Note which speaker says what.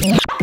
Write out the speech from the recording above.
Speaker 1: Yeah.